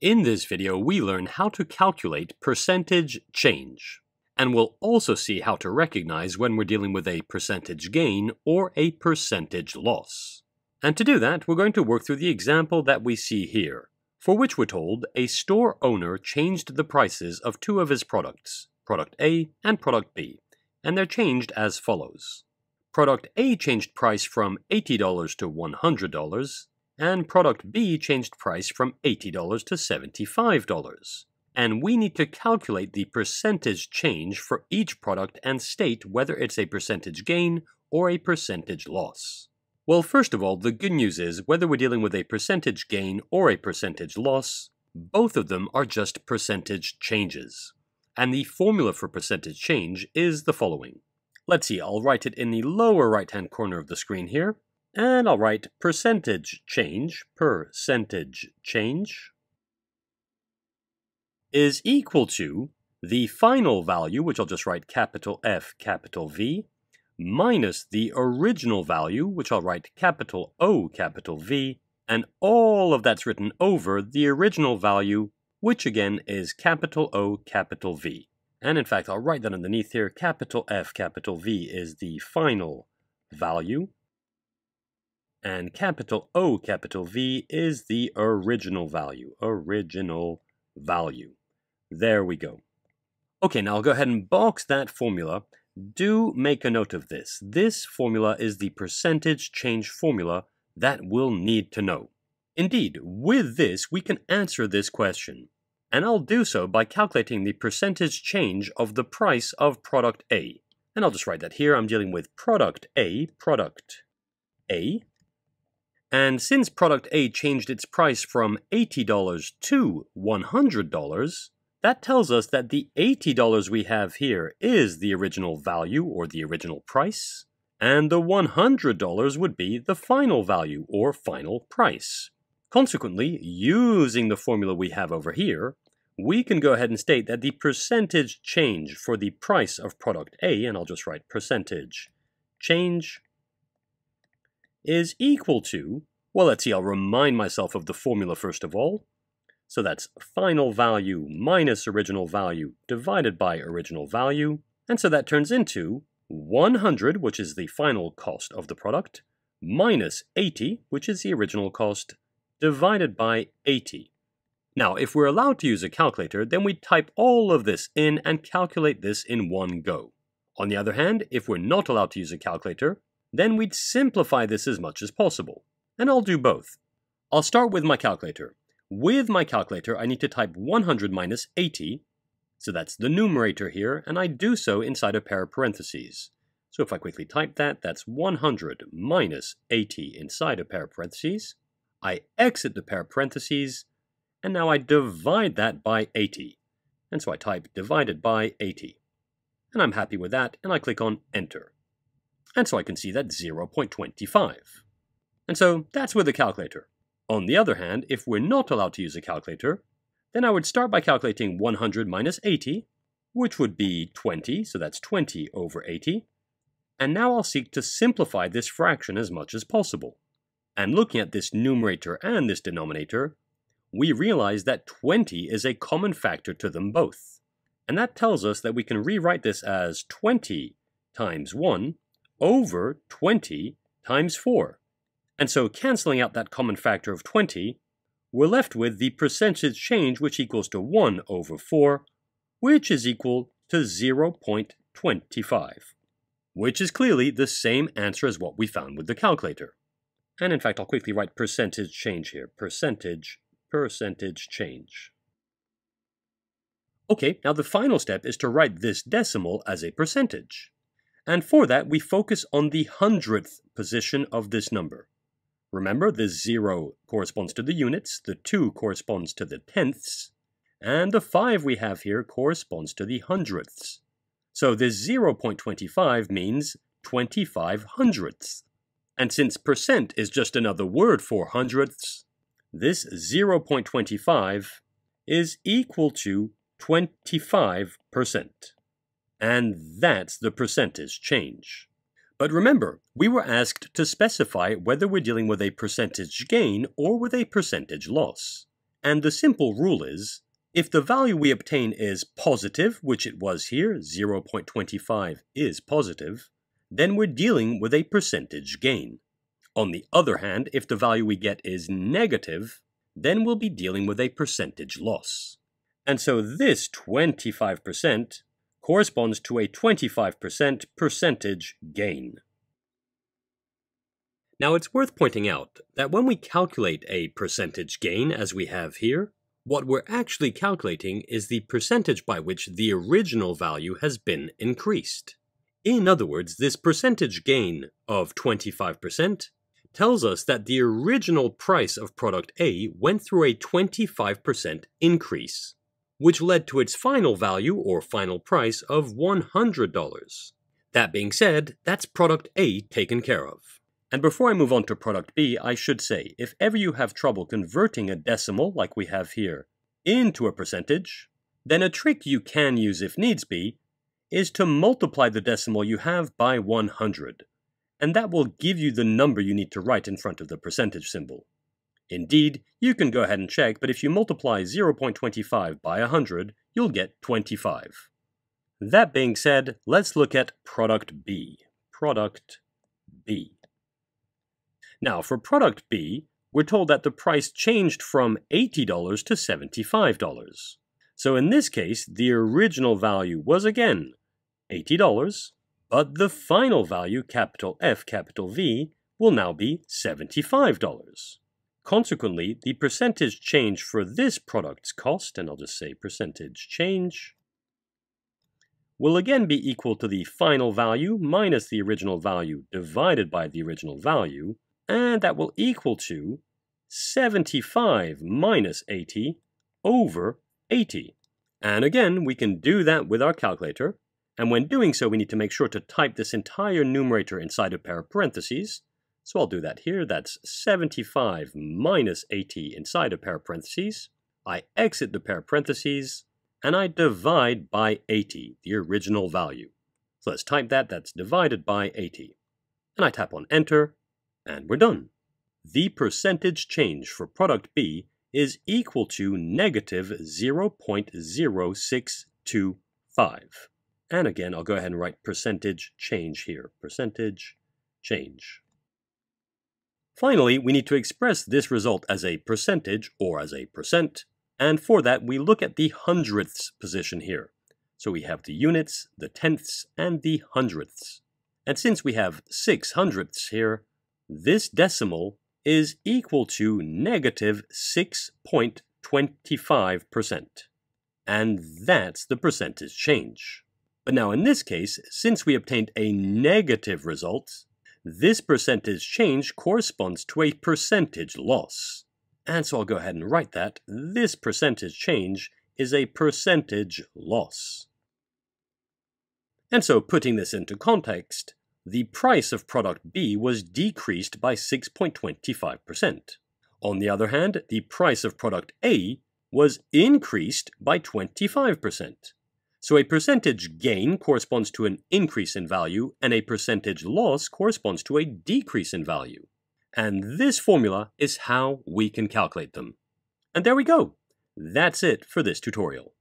In this video, we learn how to calculate percentage change. And we'll also see how to recognize when we're dealing with a percentage gain or a percentage loss. And to do that, we're going to work through the example that we see here, for which we're told a store owner changed the prices of two of his products, product A and product B, and they're changed as follows. Product A changed price from $80 to $100, and product B changed price from $80 to $75. And we need to calculate the percentage change for each product and state whether it's a percentage gain or a percentage loss. Well, first of all, the good news is whether we're dealing with a percentage gain or a percentage loss, both of them are just percentage changes. And the formula for percentage change is the following. Let's see, I'll write it in the lower right-hand corner of the screen here. And I'll write percentage change, percentage change, is equal to the final value, which I'll just write capital F, capital V, minus the original value, which I'll write capital O, capital V, and all of that's written over the original value, which again is capital O, capital V. And in fact, I'll write that underneath here, capital F, capital V is the final value, and capital O, capital V is the original value, original value. There we go. Okay, now I'll go ahead and box that formula. Do make a note of this. This formula is the percentage change formula that we'll need to know. Indeed, with this, we can answer this question. And I'll do so by calculating the percentage change of the price of product A. And I'll just write that here. I'm dealing with product A, product A, and since product A changed its price from $80 to $100, that tells us that the $80 we have here is the original value or the original price, and the $100 would be the final value or final price. Consequently, using the formula we have over here, we can go ahead and state that the percentage change for the price of product A, and I'll just write percentage change is equal to, well, let's see, I'll remind myself of the formula first of all. So that's final value minus original value divided by original value. And so that turns into 100, which is the final cost of the product, minus 80, which is the original cost, divided by 80. Now, if we're allowed to use a calculator, then we type all of this in and calculate this in one go. On the other hand, if we're not allowed to use a calculator, then we'd simplify this as much as possible. And I'll do both. I'll start with my calculator. With my calculator, I need to type 100 minus 80, so that's the numerator here, and I do so inside a pair of parentheses. So if I quickly type that, that's 100 minus 80 inside a pair of parentheses. I exit the pair of parentheses, and now I divide that by 80. And so I type divided by 80. And I'm happy with that, and I click on Enter and so I can see that 0.25. And so that's with a calculator. On the other hand, if we're not allowed to use a calculator, then I would start by calculating 100 minus 80, which would be 20, so that's 20 over 80. And now I'll seek to simplify this fraction as much as possible. And looking at this numerator and this denominator, we realize that 20 is a common factor to them both. And that tells us that we can rewrite this as 20 times 1 over 20 times 4. And so canceling out that common factor of 20, we're left with the percentage change which equals to 1 over 4, which is equal to 0.25, which is clearly the same answer as what we found with the calculator. And in fact, I'll quickly write percentage change here. Percentage, percentage change. Okay, now the final step is to write this decimal as a percentage. And for that, we focus on the hundredth position of this number. Remember, the 0 corresponds to the units, the 2 corresponds to the tenths, and the 5 we have here corresponds to the hundredths. So this 0.25 means 25 hundredths. And since percent is just another word for hundredths, this 0.25 is equal to 25%. And that's the percentage change. But remember, we were asked to specify whether we're dealing with a percentage gain or with a percentage loss. And the simple rule is, if the value we obtain is positive, which it was here, 0.25 is positive, then we're dealing with a percentage gain. On the other hand, if the value we get is negative, then we'll be dealing with a percentage loss. And so this 25% corresponds to a 25% percentage gain. Now it's worth pointing out that when we calculate a percentage gain as we have here, what we're actually calculating is the percentage by which the original value has been increased. In other words, this percentage gain of 25% tells us that the original price of product A went through a 25% increase, which led to its final value or final price of $100. That being said, that's product A taken care of. And before I move on to product B, I should say, if ever you have trouble converting a decimal, like we have here, into a percentage, then a trick you can use if needs be is to multiply the decimal you have by 100, and that will give you the number you need to write in front of the percentage symbol. Indeed, you can go ahead and check, but if you multiply 0.25 by 100, you'll get 25. That being said, let's look at product B. Product B. Now, for product B, we're told that the price changed from $80 to $75. So in this case, the original value was again $80, but the final value, capital F, capital V, will now be $75. Consequently, the percentage change for this product's cost, and I'll just say percentage change, will again be equal to the final value minus the original value divided by the original value, and that will equal to 75 minus 80 over 80. And again, we can do that with our calculator, and when doing so, we need to make sure to type this entire numerator inside a pair of parentheses. So I'll do that here. That's 75 minus 80 inside a pair of parentheses. I exit the pair of parentheses, and I divide by 80, the original value. So let's type that. That's divided by 80. And I tap on Enter, and we're done. The percentage change for product B is equal to negative 0.0625. And again, I'll go ahead and write percentage change here. Percentage change. Finally, we need to express this result as a percentage or as a percent, and for that we look at the hundredths position here. So we have the units, the tenths, and the hundredths. And since we have six hundredths here, this decimal is equal to negative 6.25%. And that's the percentage change. But now in this case, since we obtained a negative result, this percentage change corresponds to a percentage loss. And so I'll go ahead and write that. This percentage change is a percentage loss. And so putting this into context, the price of product B was decreased by 6.25%. On the other hand, the price of product A was increased by 25%. So a percentage gain corresponds to an increase in value, and a percentage loss corresponds to a decrease in value. And this formula is how we can calculate them. And there we go. That's it for this tutorial.